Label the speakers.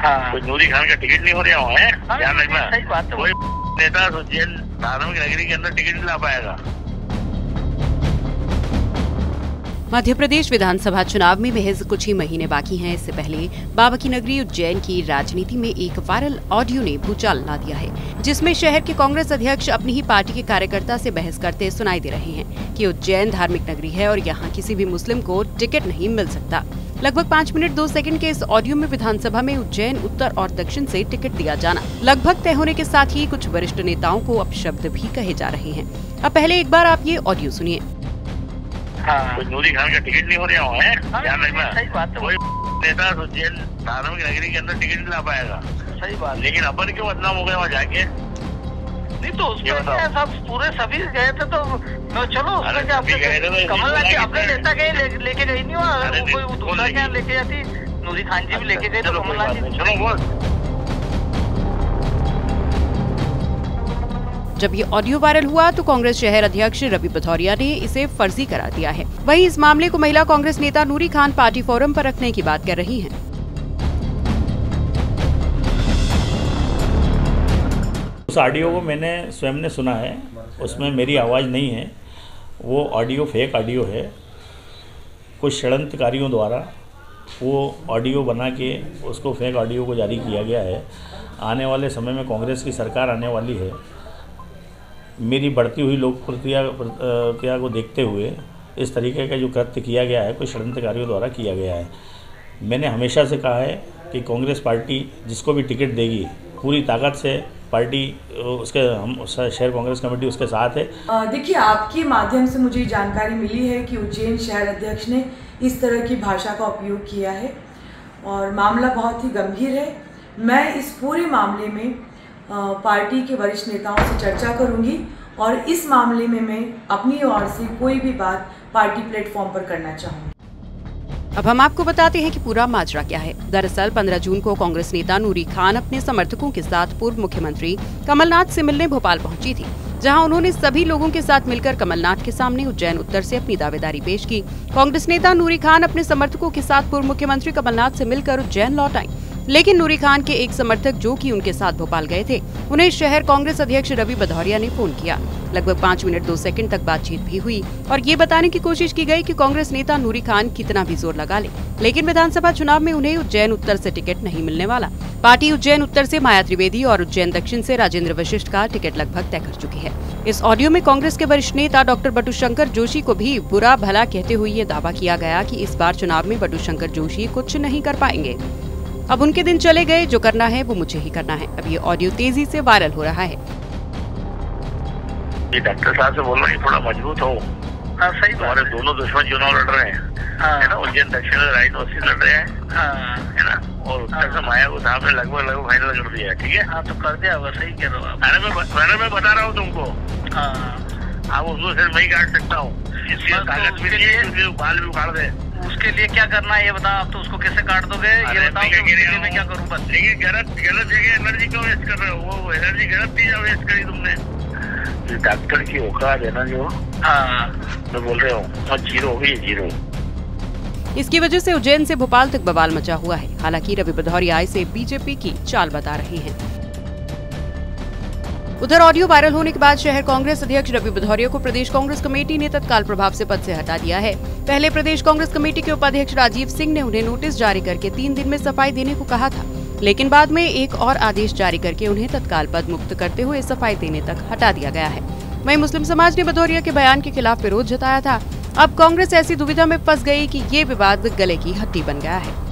Speaker 1: हाँ।
Speaker 2: कोई नूरी खान का टिकट नहीं हो रहा हुआ है
Speaker 1: हाँ,
Speaker 2: ध्यान रखना।
Speaker 1: सही बात है।
Speaker 2: कोई नेता उज्जैन धार्मिक नगरी के अंदर टिकट नहीं ला पाएगा।
Speaker 3: मध्य प्रदेश विधानसभा चुनाव में महज कुछ ही महीने बाकी हैं। इससे पहले बाबा की नगरी उज्जैन की राजनीति में एक वायरल ऑडियो ने भूचाल ला दिया है जिसमें शहर के कांग्रेस अध्यक्ष अपनी ही पार्टी के कार्यकर्ता से बहस करते सुनाई दे रहे हैं कि उज्जैन धार्मिक नगरी है और यहाँ किसी भी मुस्लिम को टिकट नहीं मिल सकता। लगभग पाँच मिनट दो सेकंड के इस ऑडियो में विधानसभा में उज्जैन उत्तर और दक्षिण से टिकट दिया जाना। लगभग तय होने के साथ ही कुछ वरिष्ठ नेताओं को अपशब्द भी कहे जा रहे हैं। अब पहले एक बार आप ये ऑडियो सुनिए।
Speaker 1: हाँ
Speaker 2: कोई नूरी खान का टिकट नहीं हो रहा है।
Speaker 1: हाँ,
Speaker 2: ध्यान रखना।
Speaker 1: बात
Speaker 2: नेता उज्जैन धार्मिक नगरी के अंदर टिकट नहीं ला पाएगा।
Speaker 1: सही बात है।
Speaker 2: लेकिन अपन क्यों बदनाम हो गए वहाँ जाके?
Speaker 1: नहीं तो उसमें
Speaker 2: बताओ।
Speaker 1: क्या सब पूरे सभी गए थे तो चलो उसमें क्या
Speaker 2: तो
Speaker 1: अपने कमलनाथ जी अपने नेता गए लेके गई नहीं कोई दूसरा क्या लेके जाती? नूरी खान जी भी लेके गए तो जी
Speaker 2: चलो बोल।
Speaker 3: जब ये ऑडियो वायरल हुआ तो कांग्रेस शहर अध्यक्ष रवि भदौरिया ने इसे फर्जी करार दिया है। वहीं इस मामले को महिला कांग्रेस नेता नूरी खान पार्टी फोरम पर रखने की बात कर रही हैं।
Speaker 4: उस ऑडियो को मैंने स्वयं ने सुना है, उसमें मेरी आवाज़ नहीं है, वो ऑडियो फेक ऑडियो है। कुछ षडंतकारियों द्वारा वो ऑडियो बना के उसको फेक ऑडियो को जारी किया गया है। आने वाले समय में कांग्रेस की सरकार आने वाली है। मेरी बढ़ती हुई लोकप्रियता को देखते हुए इस तरीके का जो कृत्य किया गया है, कुछ षडंतकारियों द्वारा किया गया है। मैंने हमेशा से कहा है कि कांग्रेस पार्टी जिसको भी टिकट देगी, पूरी ताकत से पार्टी उसके, हम शहर कांग्रेस कमेटी उसके साथ है।
Speaker 5: देखिए, आपके माध्यम से मुझे जानकारी मिली है कि उज्जैन शहर अध्यक्ष ने इस तरह की भाषा का उपयोग किया है और मामला बहुत ही गंभीर है। मैं इस पूरे मामले में पार्टी के वरिष्ठ नेताओं से चर्चा करूँगी और इस मामले में मैं अपनी ओर से कोई भी बात पार्टी प्लेटफॉर्म पर करना चाहूँगी।
Speaker 3: अब हम आपको बताते हैं कि पूरा माजरा क्या है। दरअसल 15 जून को कांग्रेस नेता नूरी खान अपने समर्थकों के साथ पूर्व मुख्यमंत्री कमलनाथ से मिलने भोपाल पहुँची थी, जहाँ उन्होंने सभी लोगों के साथ मिलकर कमलनाथ के सामने उज्जैन उत्तर से अपनी दावेदारी पेश की। कांग्रेस नेता नूरी खान अपने समर्थकों के साथ पूर्व मुख्यमंत्री कमलनाथ से मिलकर उज्जैन लौट आई। लेकिन नूरी खान के एक समर्थक जो कि उनके साथ भोपाल गए थे, उन्हें शहर कांग्रेस अध्यक्ष रवि भदौरिया ने फ़ोन किया। लगभग पाँच मिनट, दो सेकंड तक बातचीत भी हुई और ये बताने की कोशिश की गई कि कांग्रेस नेता नूरी खान कितना भी ज़ोर लगा ले, लेकिन विधानसभा चुनाव में उन्हें उज्जैन उत्तर से टिकट नहीं मिलने वाला। पार्टी उज्जैन उत्तर से माया त्रिवेदी और उज्जैन दक्षिण से राजेंद्र वशिष्ठ का टिकट लगभग तय कर चुकी है। इस ऑडियो में कांग्रेस के वरिष्ठ नेता डॉक्टर बटू शंकर जोशी को भी बुरा भला कहते हुए ये दावा किया गया कि इस बार चुनाव में बटू शंकर जोशी कुछ नहीं कर पाएँगे। अब उनके दिन चले गए। जो करना है वो मुझे ही करना है। अब ये ऑडियो तेज़ी से वायरल हो रहा है।
Speaker 2: ये डॉक्टर साहब से बोल रहा थोड़ा मज़बूत हो।
Speaker 1: हाँ सही बात
Speaker 2: हमारे
Speaker 1: है।
Speaker 2: दोनों दुश्मन चुनाव लड़ रहे हैं? है। ना
Speaker 1: हाँ
Speaker 2: उज्जैन दक्षिण में राजनीति लड़ रहे हैं।
Speaker 1: हाँ।
Speaker 2: है ना? और उत्तर से माया को साहब ने लगभग लगभग फाइनल कर दिया है ठीक है?
Speaker 1: हाँ तो कर दिया होगा सही कह रहे हो
Speaker 2: अरे मैं बता रहा हूँ तुमको।
Speaker 1: हाँ।
Speaker 2: आप उसको सिर्फ़ मैं ही काट सकता हूँ। इसलिए
Speaker 1: बस तो उसके लिए-
Speaker 2: बाल भी उखाड़ दे
Speaker 1: उसके लिए क्या करना है ये बताओ आप तो उसको कैसे काट दोगे? ये बताओ
Speaker 2: मैं
Speaker 1: कि
Speaker 2: क्या
Speaker 1: उसके लिए मैं क्या करूँ बस।
Speaker 2: लेकिन गलत गलत जगह एनर्जी क्यों वेस्ट कर रहे हो? वो एनर्जी गलत चीज़ वेस्ट करी तुमने। डॉक्टर की औकात है ना जो?
Speaker 1: हाँ।
Speaker 2: मैं बोल रहा हूँ ज़ीरो हो गई ज़ीरो
Speaker 3: इसकी वजह से उज्जैन से भोपाल तक बवाल मचा हुआ है। हालाँकि रवि भदौरिया इसे बीजेपी की चाल बता रहे हैं। उधर ऑडियो वायरल होने के बाद शहर कांग्रेस अध्यक्ष रवि भदौरिया को प्रदेश कांग्रेस कमेटी ने तत्काल प्रभाव से पद से हटा दिया है। पहले प्रदेश कांग्रेस कमेटी के उपाध्यक्ष राजीव सिंह ने उन्हें नोटिस जारी करके तीन दिन में सफ़ाई देने को कहा था, लेकिन बाद में एक और आदेश जारी करके उन्हें तत्काल पद मुक्त करते हुए सफ़ाई देने तक हटा दिया गया है। वहीं मुस्लिम समाज ने भदौरिया के बयान के खिलाफ विरोध जताया था। अब कांग्रेस ऐसी दुविधा में फंस गई कि ये विवाद गले की हड्डी बन गया है।